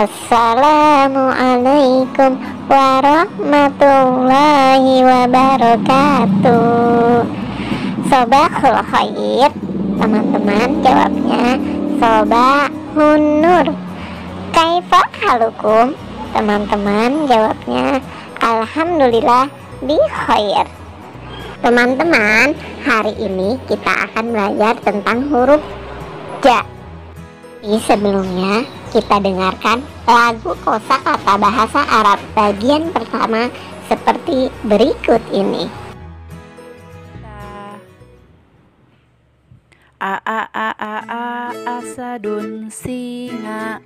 Assalamualaikum warahmatullahi wabarakatuh. Sobahul khair Teman-teman jawabnya Sobahun nur. Kaifa halukum? Teman-teman jawabnya Alhamdulillah bi khair. Teman-teman, hari ini kita akan belajar tentang huruf Ja Tapi sebelumnya kita dengarkan lagu kosakata bahasa Arab bagian pertama seperti berikut ini. A a a a a asadun singa.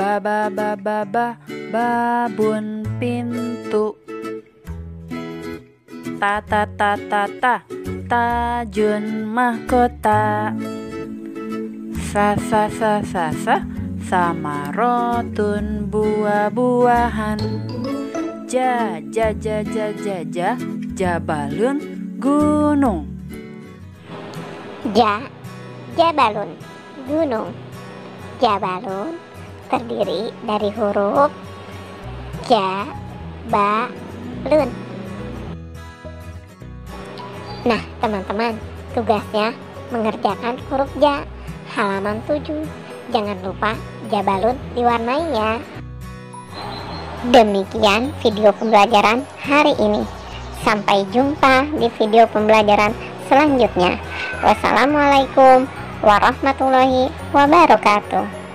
Ba ba ba ba ba babun pintu. Ta ta ta ta ta tajun mahkota sa sa sa sa sa sama rotun buah-buahan. Ja ja ja ja ja ja. Jabalun gunung. Ja, Jabalun, gunung. Jabalun terdiri dari huruf Ja, Ba, Lun. Nah, teman-teman, tugasnya mengerjakan huruf Ja halaman 7. Jangan lupa Jabalun diwarnai ya. Demikian video pembelajaran hari ini. Sampai jumpa di video pembelajaran selanjutnya. Wassalamualaikum warahmatullahi wabarakatuh.